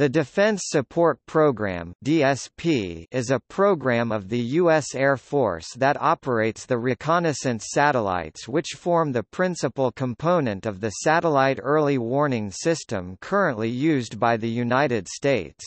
The Defense Support Program (DSP) is a program of the U.S. Air Force that operates the reconnaissance satellites which form the principal component of the Satellite Early Warning System currently used by the United States.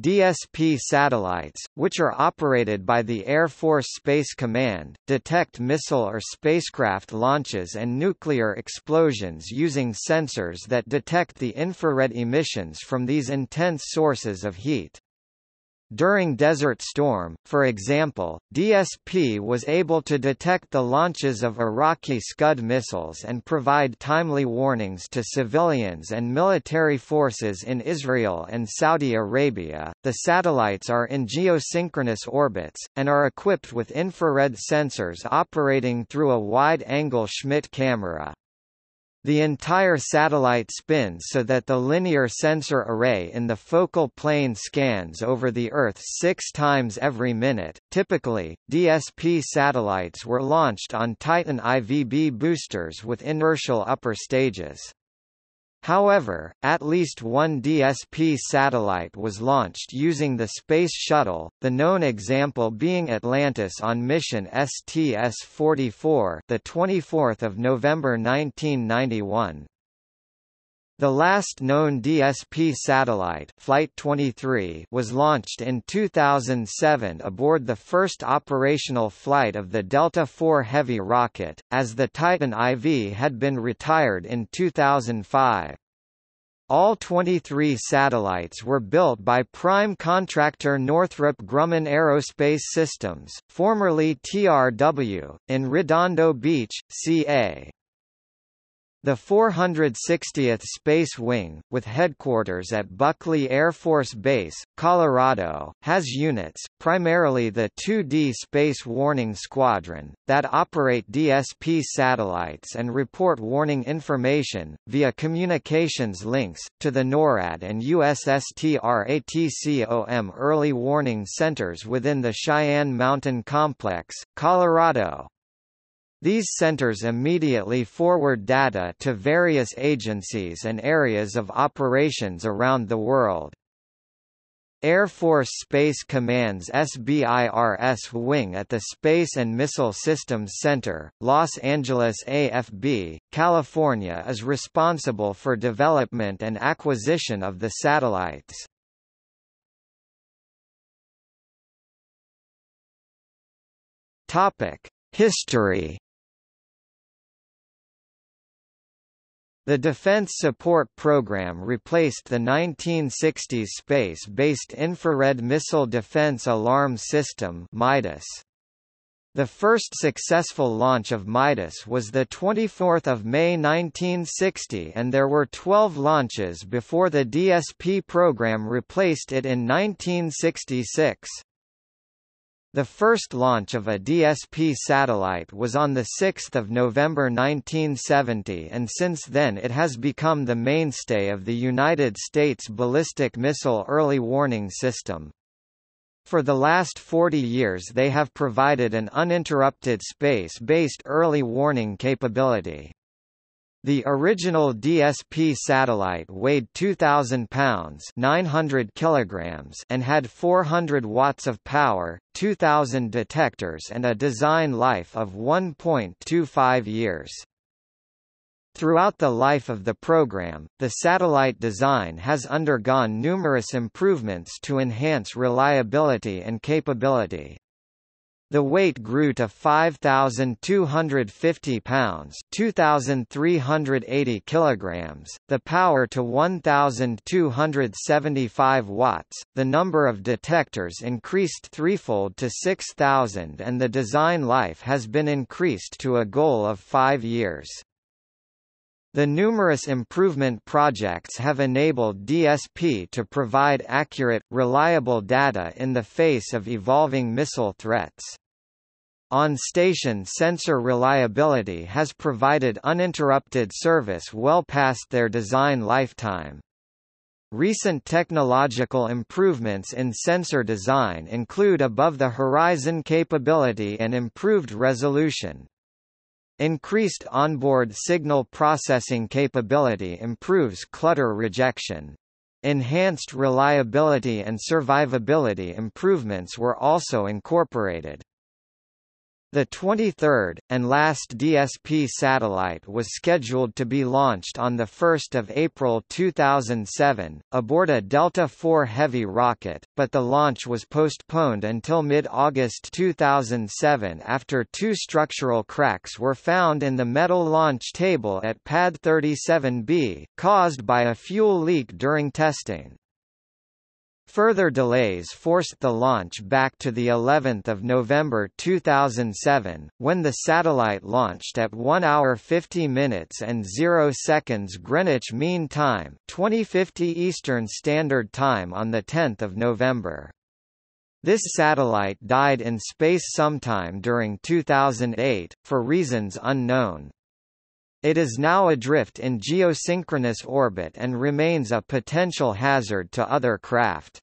DSP satellites, which are operated by the Air Force Space Command, detect missile or spacecraft launches and nuclear explosions using sensors that detect the infrared emissions from these intense sources of heat. During Desert Storm, for example, DSP was able to detect the launches of Iraqi Scud missiles and provide timely warnings to civilians and military forces in Israel and Saudi Arabia. The satellites are in geosynchronous orbits, and are equipped with infrared sensors operating through a wide-angle Schmidt camera. The entire satellite spins so that the linear sensor array in the focal plane scans over the Earth six times every minute. Typically, DSP satellites were launched on Titan IVB boosters with inertial upper stages. However, at least one DSP satellite was launched using the Space Shuttle, the known example being Atlantis on mission STS-44, the 24th of November 1991. The last known DSP satellite Flight 23 was launched in 2007 aboard the first operational flight of the Delta IV Heavy rocket, as the Titan IV had been retired in 2005. All 23 satellites were built by prime contractor Northrop Grumman Aerospace Systems, formerly TRW, in Redondo Beach, CA. The 460th Space Wing, with headquarters at Buckley Air Force Base, Colorado, has units, primarily the 2D Space Warning Squadron, that operate DSP satellites and report warning information, via communications links, to the NORAD and USSTRATCOM early warning centers within the Cheyenne Mountain Complex, Colorado. These centers immediately forward data to various agencies and areas of operations around the world. Air Force Space Command's SBIRS wing at the Space and Missile Systems Center, Los Angeles AFB, California is responsible for development and acquisition of the satellites. History The Defense Support Program replaced the 1960s Space-Based Infrared Missile Defense Alarm System MIDAS. The first successful launch of MIDAS was 24 May 1960 and there were 12 launches before the DSP program replaced it in 1966. The first launch of a DSP satellite was on 6 November 1970 and since then it has become the mainstay of the United States Ballistic Missile Early Warning System. For the last 40 years they have provided an uninterrupted space-based early warning capability. The original DSP satellite weighed 2,000 pounds 900 kilograms and had 400 watts of power, 2,000 detectors and a design life of 1.25 years. Throughout the life of the program, the satellite design has undergone numerous improvements to enhance reliability and capability. The weight grew to 5,250 pounds 2,380 kilograms, the power to 1,275 watts, the number of detectors increased threefold to 6,000 and the design life has been increased to a goal of five years. The numerous improvement projects have enabled DSP to provide accurate, reliable data in the face of evolving missile threats. On-station sensor reliability has provided uninterrupted service well past their design lifetime. Recent technological improvements in sensor design include above-the-horizon capability and improved resolution. Increased onboard signal processing capability improves clutter rejection. Enhanced reliability and survivability improvements were also incorporated. The 23rd, and last DSP satellite was scheduled to be launched on 1 April 2007, aboard a Delta IV Heavy rocket, but the launch was postponed until mid-August 2007 after two structural cracks were found in the metal launch table at Pad 37B, caused by a fuel leak during testing. Further delays forced the launch back to the 11th of November 2007, when the satellite launched at 1 hour 50 minutes and 0 seconds Greenwich Mean Time, 2050 Eastern Standard Time on the 10th of November. This satellite died in space sometime during 2008, for reasons unknown. It is now adrift in geosynchronous orbit and remains a potential hazard to other craft.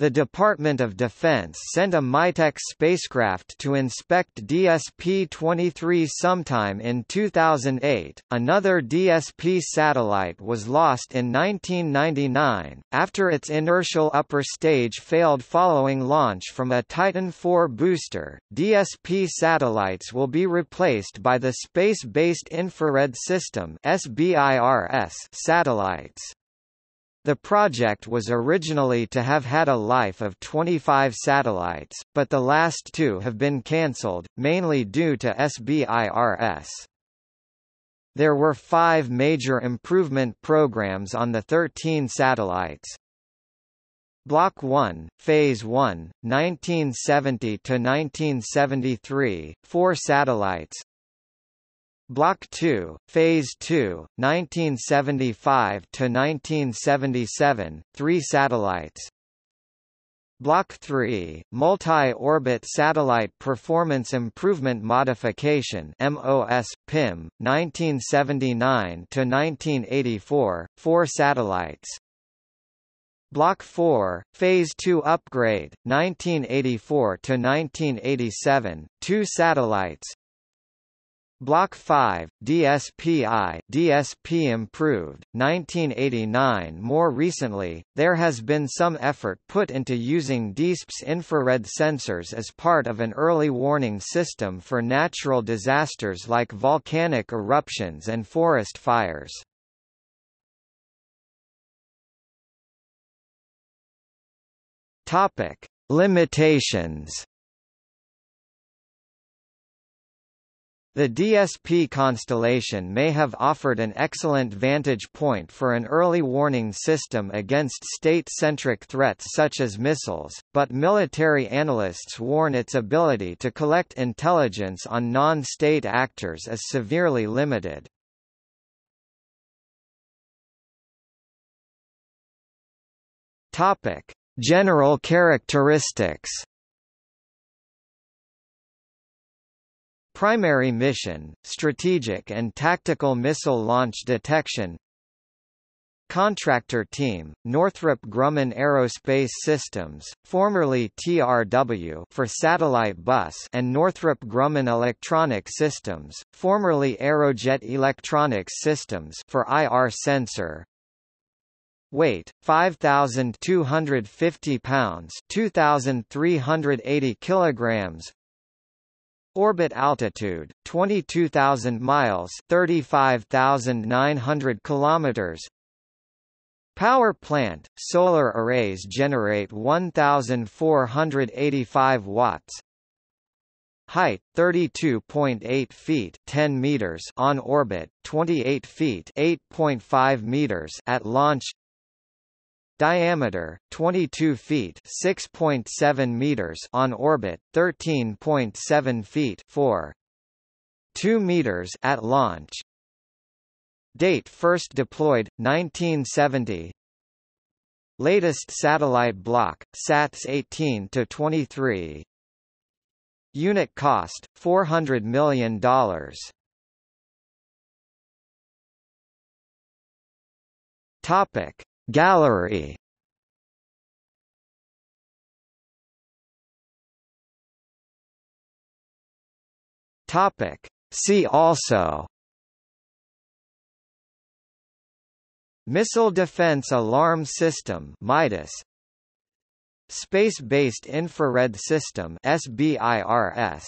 The Department of Defense sent a MITEX spacecraft to inspect DSP-23 sometime in 2008. Another DSP satellite was lost in 1999, after its inertial upper stage failed following launch from a Titan IV booster. DSP satellites will be replaced by the Space-Based Infrared System (SBIRS) satellites. The project was originally to have had a life of 25 satellites, but the last two have been cancelled, mainly due to SBIRS. There were five major improvement programs on the 13 satellites. Block 1, Phase 1, 1970–1973, four satellites Block 2, Phase 2, 1975 to 1977, 3 satellites. Block 3, Multi-Orbit Satellite Performance Improvement Modification MOS PIM 1979 to 1984, 4 satellites. Block 4, Phase 2 Upgrade 1984 to 1987, 2 satellites. Block 5, DSPI DSP improved, 1989 More recently, there has been some effort put into using DSP's infrared sensors as part of an early warning system for natural disasters like volcanic eruptions and forest fires. Limitations The DSP constellation may have offered an excellent vantage point for an early warning system against state-centric threats such as missiles, but military analysts warn its ability to collect intelligence on non-state actors is severely limited. General characteristics Primary mission, strategic and tactical missile launch detection. Contractor team, Northrop Grumman Aerospace Systems, formerly TRW for satellite bus and Northrop Grumman Electronic Systems, formerly Aerojet Electronics Systems for IR sensor, Weight 5250 pounds 2380 kilograms Orbit altitude 22,000 miles 35,900 kilometers. Power plant solar arrays generate 1485 watts. Height 32.8 feet 10 meters on orbit 28 feet 8.5 meters at launch Diameter 22 feet 6.7 meters on orbit 13.7 feet 4 2 meters at launch. Date first deployed 1970 Latest satellite block SATS 18 to 23 Unit cost $400 million Topic Gallery. Topic. See also. Missile Defense Alarm System MIDAS. Space-Based Infrared System SBIRS